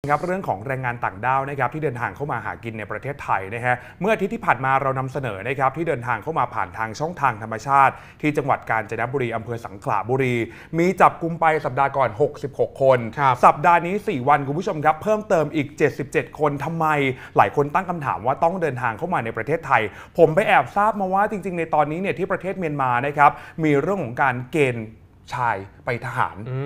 ครับเรื่องของแรงงานต่างด้าวนะครับที่เดินทางเข้ามาหากินในประเทศไทยนะฮะเมื่ออาทิตย์ที่ผ่านมาเรานำเสนอนะครับที่เดินทางเข้ามาผ่านทางช่องทางธรรมชาติ ที่จังหวัดกาญจนบุรีอำเภอสังขละบุรี มีจับกุมไปสัปดาห์ก่อน 66 คนครับสัปดาห์นี้ 4 วันคุณผู้ชมครับ เพิ่มเติมอีก 77 คนทำไม หลายคนตั้งคำถามว่าต้องเดินทางเข้ามาในประเทศไทย ผมไปแอบทราบมาว่าจริง ๆ ในตอนนี้เนี่ยที่ประเทศเมียนมานะครับมีเรื่องของการเกณฑ์ ชายไปทหารอื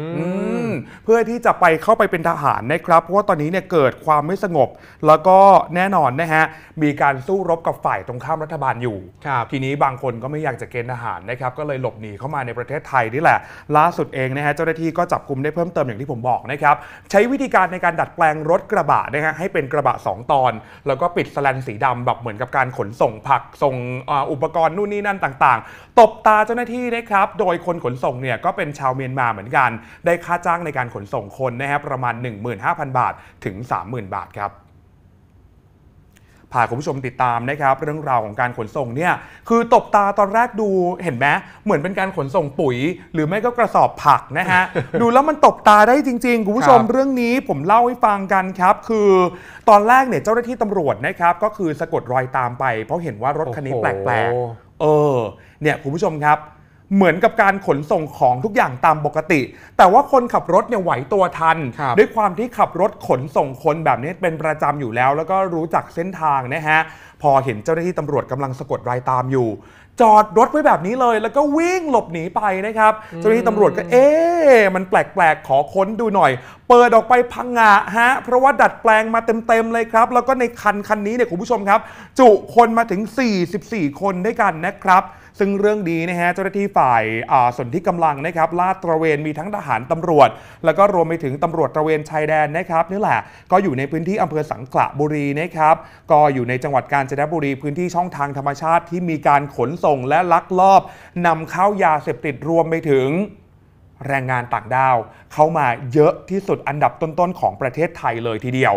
มเพื่อที่จะไปเข้าไปเป็นทหารนะครับ เพราะว่าตอนนี้เนี่ยเกิดความไม่สงบ แล้วก็แน่นอนนะฮะมีการสู้รบกับฝ่ายตรงข้ามรัฐบาลอยู่ครับทีนี้บางคนก็ไม่อยากจะเกณฑ์ทหารนะครับ ก็เลยหลบหนีเข้ามาในประเทศไทยนี่แหละ ล่าสุดเองนะฮะเจ้าหน้าที่ก็จับกลุ่มได้เพิ่มเติมอย่างที่ผมบอกนะครับ ใช้วิธีการในการดัดแปลงรถกระบะนะฮะให้เป็นกระบะ 2 ตอน แล้วก็ปิดสแลนสีดำแบบเหมือนกับการขนส่งผักส่งอ่าอุปกรณ์นู่นนี่นั่นต่าง ๆ ตบตาเจ้าหน้าที่นะครับโดยคนขนส่งเนี่ยก็เป็นชาวเมียนมาเหมือนกัน ได้ค่าจ้างในการขนส่งคนนะฮะประมาณ 15,000 บาทถึง 30,000 บาทครับพาคุณผู้ชมติดตามนะครับเรื่องราวของการขนส่งเนี่ยคือตบตาตอนแรกดูเห็นไหมเหมือนเป็นการขนส่งปุ๋ย หรือไม่ก็กระสอบผักนะฮะดูแล้วมันตบตาได้จริงๆคุณผู้ชมครับเรื่องนี้ผมเล่าให้ฟังกันครับ คือตอนแรกเนี่ยเจ้าหน้าที่ตำรวจนะครับก็คือสะกดรอยตามไป เพราะเห็นว่ารถคันนี้แปลกๆเออเนี่ยคุณผู้ชมครับ เหมือนกับการขนส่งของทุกอย่างตามปกติ แต่ว่าคนขับรถเนี่ยไหวตัวทันครับด้วยความที่ขับรถขนส่งคนแบบนี้เป็นประจำอยู่แล้ว แล้วก็รู้จักเส้นทางนะฮะ พอเห็นเจ้าหน้าที่ตำรวจกำลังสะกดรอยตามอยู่ จอดรถไว้แบบนี้เลย แล้วก็วิ่งหลบหนีไปนะครับ เจ้าหน้าที่ตำรวจก็เอ๊ะมันแปลกๆ ขอค้นดูหน่อย เปิดออกไปพังงะฮะ เพราะว่าดัดแปลงมาเต็มๆเลยครับ แล้วก็ในคันคันนี้เนี่ยคุณผู้ชมครับ จุคนมาถึง 44 คนด้วยกันนะครับ ซึ่งเรื่องดีนะฮะเจ้าหน้าที่ฝ่ายส่วนที่กำลังนะครับลาดตระเวนมีทั้งทหารตำรวจ แล้วก็รวมไปถึงตำรวจตระเวนชายแดนนะครับนี่แหละก็อยู่ในพื้นที่อำเภอสังขละบุรีนะครับก็อยู่ในจังหวัดกาญจนบุรีพื้นที่ช่องทางธรรมชาติที่มีการขนส่งและลักลอบนำเข้ายาเสพติดรวมไปถึงแรงงานต่างด้าว เข้ามาเยอะที่สุดอันดับต้นๆ ของประเทศไทยเลยทีเดียว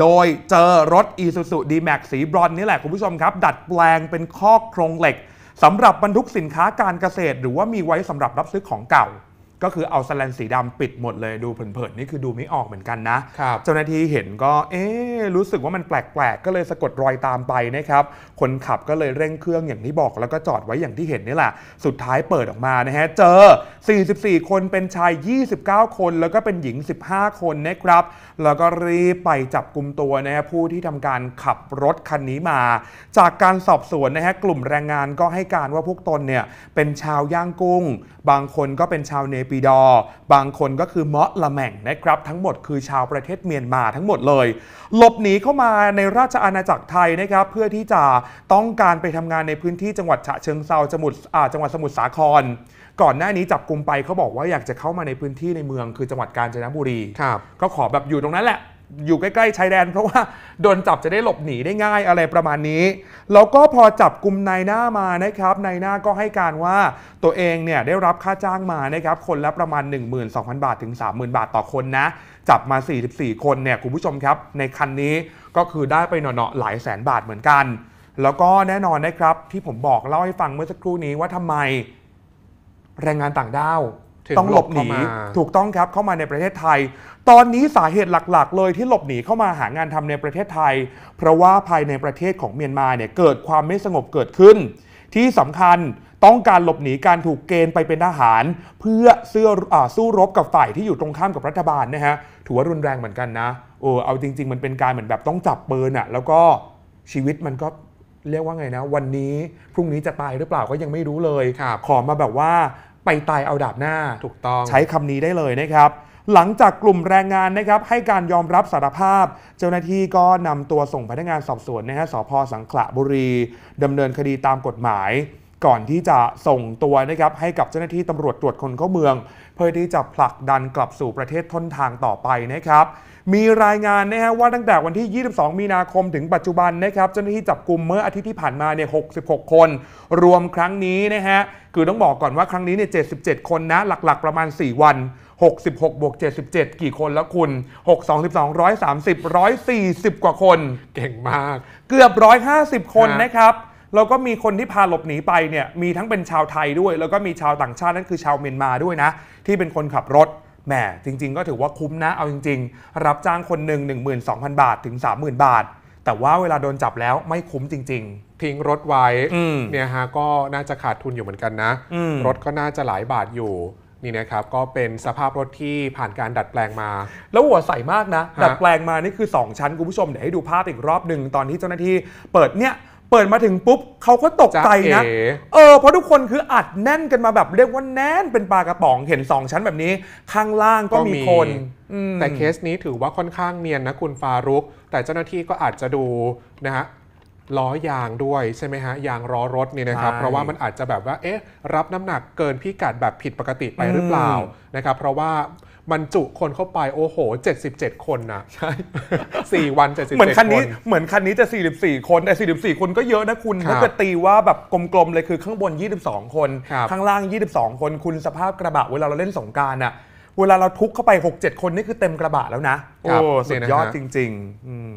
โดยเจอรถ Isuzu D-Max สีบรอนนี่แหละคุณผู้ชมครับ ดัดแปลงเป็นคอกโครงเหล็ก สำหรับบรรทุกสินค้าการเกษตร หรือว่ามีไว้สำหรับรับซื้อของเก่า ก็คือเอาสแลนสีดำปิดหมดเลยดูเผินๆนี่คือดูไม่ออกเหมือนกันนะครับเจ้าหน้าที่เห็นก็เอ๊ะรู้สึกว่ามันแปลกๆ ก็เลยสะกดรอยตามไปนะครับ คนขับก็เลยเร่งเครื่องอย่างที่บอกแล้วก็จอดไว้อย่างที่เห็นนี่แหละ สุดท้ายเปิดออกมานะฮะ เจอ 44 คนเป็นชาย 29 คน แล้วก็เป็นหญิง 15 คนนะครับ แล้วก็รีบไปจับกลุ่มตัวนะฮะผู้ที่ทำการขับรถคันนี้มา จากการสอบสวนนะฮะกลุ่มแรงงานก็ให้การว่าพวกตนเนี่ยเป็นชาวย่างกุ้ง บางคนก็เป็นชาวเนปิดอร์บางคนก็คือเมาะละแหม่งนะครับทั้งหมดคือชาวประเทศเมียนมาทั้งหมดเลย หลบหนีเข้ามาในราชอาณาจักรไทยนะครับเพื่อที่จะต้องการไปทำงานในพื้นที่จังหวัดฉะเชิงเซาจังหวัดอ่าจังหวัดสมุทรสาคร ก่อนหน้านี้จับกลุ่มไปเขาบอกว่าอยากจะเข้ามาในพื้นที่ในเมืองคือจังหวัดกาญจนบุรีครับก็ขอแบบอยู่ตรงนั้นแหละ อยู่ใกล้ๆชายแดน เพราะว่าโดนจับจะได้หลบหนีได้ง่ายอะไรประมาณนี้ แล้วก็พอจับกลุ่มนายหน้ามานะครับนายหน้าก็ให้การว่าตัวเองเนี่ยได้รับค่าจ้างมานะครับคนละประมาณ 12,000 บาทถึง 30,000 บาทต่อคนนะ จับมา 44 คนเนี่ยคุณผู้ชมครับ ในคันนี้ก็คือได้ไปหน่อๆหลายแสนบาทเหมือนกัน แล้วก็แน่นอนนะครับที่ผมบอกเล่าให้ฟังเมื่อสักครู่นี้ว่าทำไมแรงงานต่างด้าว ต้องหลบหนีหลบเข้ามาถูกต้องครับเข้ามาในประเทศไทย ตอนนี้สาเหตุหลักๆ เลยที่หลบหนีเข้ามาหางานทำในประเทศไทย เพราะว่าภายในประเทศของเมียนมาเนี่ยเกิดความไม่สงบเกิดขึ้น ที่สำคัญต้องการหลบหนีการถูกเกณฑ์ไปเป็นทหาร เพื่อเสื้ออาสู้รบกับฝ่ายที่อยู่ตรงข้ามกับรัฐบาลนะฮะถือว่ารุนแรงเหมือนกันนะโอ้เอาจริง ๆ มันเป็นการเหมือนแบบต้องจับปืนอะแล้วก็ชีวิตมันก็เรียกว่าไงนะ วันนี้พรุ่งนี้จะตายหรือเปล่าก็ยังไม่รู้เลยครับขอมาแบบว่า ไปตายเอาดาบหน้า ถูกต้อง ใช้คำนี้ได้เลยนะครับ หลังจากกลุ่มแรงงานนะครับให้การยอมรับสารภาพ เจ้าหน้าที่ก็นำตัวส่งพนักงานสอบสวนนะฮะสพสังขละบุรีดำเนินคดีตามกฎหมาย ก่อนที่จะส่งตัวนะครับให้กับเจ้าหน้าที่ตำรวจตรวจคนเข้าเมือง เพื่อที่จะผลักดันกลับสู่ประเทศต้นทางต่อไปนะครับ มีรายงานนะฮะว่าตั้งแต่วันที่ 22 มีนาคมถึงปัจจุบันนะครับเจ้าหน้าที่จับกลุ่มเมื่ออาทิตย์ที่ผ่านมาเนี่ย 66 คน รวมครั้งนี้นะฮะคือต้องบอกก่อนว่าครั้งนี้เนี่ย 77 คนนะหลักๆ ประมาณ 4 วัน 66บวก77 กี่คนแล้วคุณ 6 2 12 130 140 กว่าคน เก่งมาก เกือบ 150 คนฮะนะครับ แล้วก็มีคนที่พาหลบหนีไปเนี่ยมีทั้งเป็นชาวไทยด้วย แล้วก็มีชาวต่างชาตินั่นคือชาวเมียนมาด้วยนะ ที่เป็นคนขับรถแหมจริง ๆ ก็ถือว่าคุ้มนะเอาจริง ๆ รับจ้างคนหนึ่ง12,000 บาทถึง 30,000 บาท แต่ว่าเวลาโดนจับแล้วไม่คุ้มจริงทิ้งรถไว้อืมเนี่ยฮะก็น่าจะขาดทุนอยู่เหมือนกันนะ อืม รถก็น่าจะหลายบาทอยู่นี่นะครับก็เป็นสภาพรถที่ผ่านการดัดแปลงมาๆแล้วหัวใสมากนะ ฮะดัดแปลงมานี่คือ 2 ชั้น คุณผู้ชม เดี๋ยวให้ดูภาพอีกรอบหนึ่งตอนที่เจ้าหน้าที่เปิดเนี่ย เปิดมาถึงปุ๊บเขาก็ตกใจนะจ๊ะเอ๋เออเพราะทุกคนคืออัดแน่นกันมาแบบเรียกว่าแน่นเป็นปลากระป๋องเห็น2ชั้นแบบนี้ ข้างล่างก็มีคนอืมแต่เคสนี้ถือว่าค่อนข้างเนียนนะคุณฟารุก แต่เจ้าหน้าที่ก็อาจจะดูนะฮะ ล้อยางด้วยใช่ไหมฮะยางล้อรถนี่นะครับ ใช่เพราะว่ามันอาจจะแบบว่าเอ๊ะรับน้ำหนักเกินพิกัดแบบผิดปกติไปหรือเปล่าอืมนะครับ เพราะว่ามันจุคนเข้าไปโอ้โห 77 คนนะใช่4วัน77 เหมือนคันนี้คนเหมือนคันนี้จะ 44 คนแต่ 44 คนก็เยอะนะคุณครับถ้าเกิดตีว่าแบบกลมๆเลยคือข้างบน 22 คน ครับข้างล่าง 22 คนคุณสภาพกระบะเวลาเราเล่นสงกรารอะเวลาเราทุบเข้าไป 6-7 คนนี่คือเต็มกระบะแล้วนะโอ้ครับสุดเนี่ยนะยอดฮะ จริง ๆ อืม